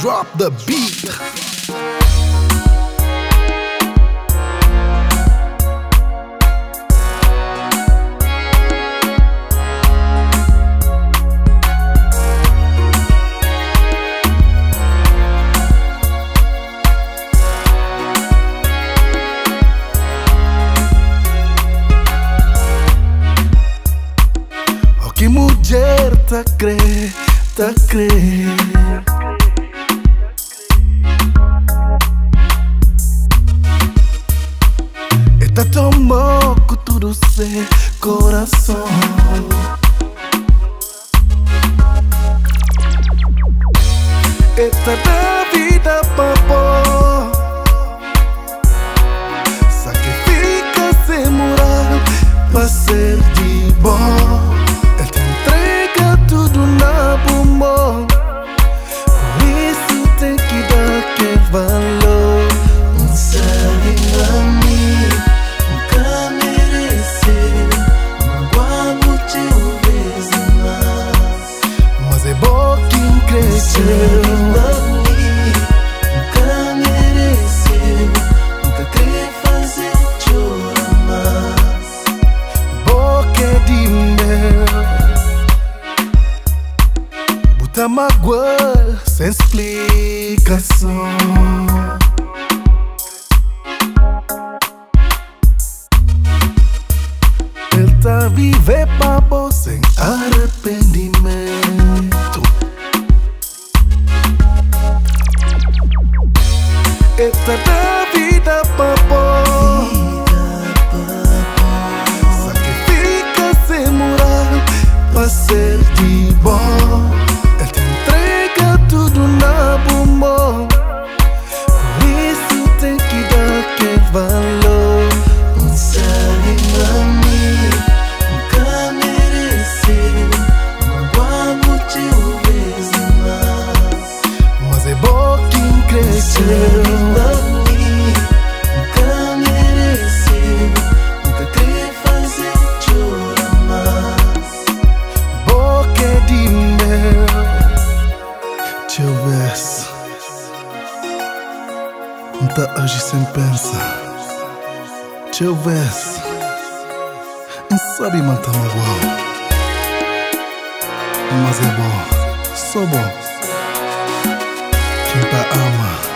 drop the beat. Que mulher tá crer, tá crer. Esta tomou com tudo seu coração. Esta da vida papo é bom quem cresceu. Nunca mereceu Nunca queria fazer chorar mais boca de mel. Bota mágoa sem explicação. Ele tá viver papo sem arrependimento Esta da vida papo Sacrifica sem moral pra ser de bom É bom quem cresceu nunca mereceu Nunca queria fazer chorar mais boca de mel Deixa eu ver se Não tá hoje sem pensar Deixa eu ver se Não sabe matar magoal Mas é bom, sou bom Quem tá ama